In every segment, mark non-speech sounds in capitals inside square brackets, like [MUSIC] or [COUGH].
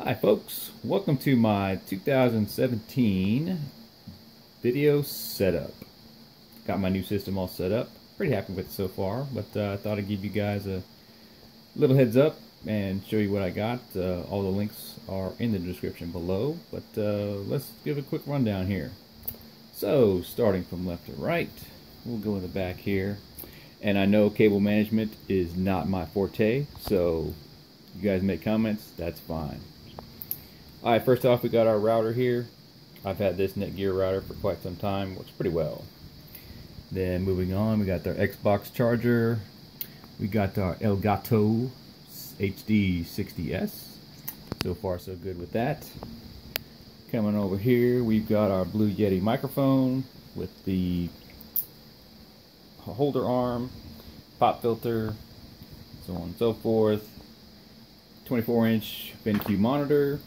Hi folks, welcome to my 2017 video setup. Got my new system all set up. Pretty happy with it so far, but uh, I thought I'd give you guys a little heads up and show you what I got. Uh, all the links are in the description below, but uh, let's give a quick rundown here. So, starting from left to right, we'll go in the back here. And I know cable management is not my forte, so you guys make comments, that's fine. Alright, first off we got our router here. I've had this Netgear router for quite some time, works pretty well. Then moving on, we got our Xbox charger. We got our Elgato HD 60S. So far so good with that. Coming over here, we've got our Blue Yeti microphone with the holder arm, pop filter, so on and so forth. 24 inch BenQ monitor,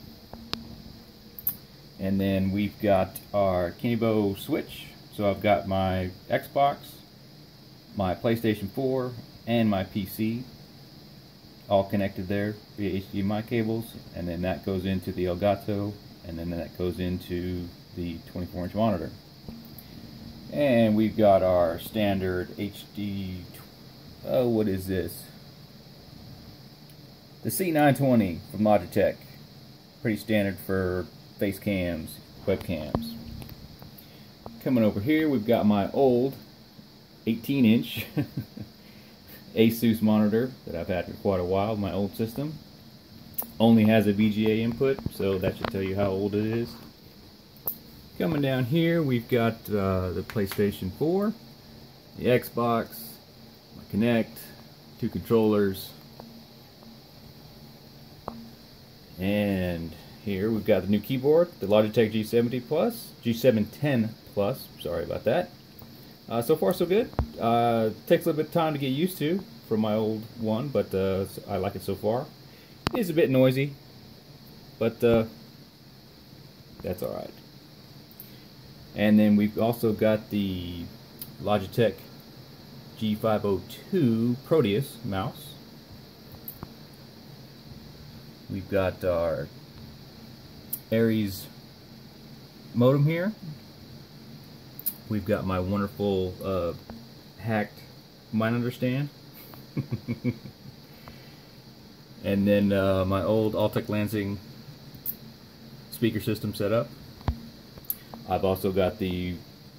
and then we've got our Kinivo switch. So I've got my Xbox, my PlayStation 4, and my PC all connected there via HDMI cables. And then that goes into the Elgato, and then that goes into the 24 inch monitor. And we've got our standard HD, oh, what is this? The C920 from Logitech. Pretty standard for face cams, webcams. Coming over here, we've got my old 18 inch [LAUGHS] Asus monitor that I've had for quite a while, my old system. Only has a VGA input, so that should tell you how old it is. Coming down here, we've got uh, the PlayStation 4, the Xbox, my Kinect, two controllers, and here we've got the new keyboard, the Logitech G70 Plus, G710 Plus, sorry about that. Uh, so far so good. Uh, takes a little bit of time to get used to from my old one, but uh, I like it so far. It is a bit noisy, but uh, that's alright. And then we've also got the Logitech G502 Proteus mouse. We've got our Arris modem here. We've got my wonderful uh, hacked mine Understand. [LAUGHS] and then uh, my old Altec Lansing speaker system set up. I've also got the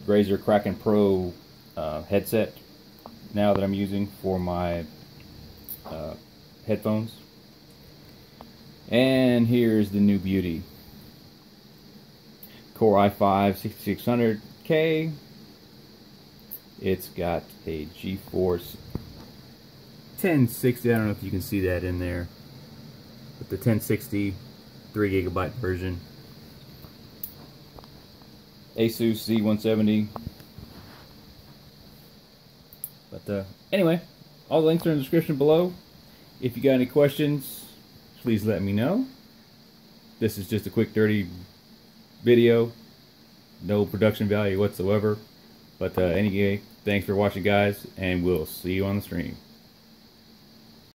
Razer Kraken Pro uh, headset now that I'm using for my uh, headphones. And here's the new beauty. Core i5 6600K. It's got a GeForce 1060. I don't know if you can see that in there. But the 1060 3 gigabyte version. Asus Z170. But uh, anyway, all the links are in the description below. If you got any questions, please let me know. This is just a quick dirty video. No production value whatsoever. But uh, anyway, thanks for watching guys, and we'll see you on the stream.